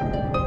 Bye.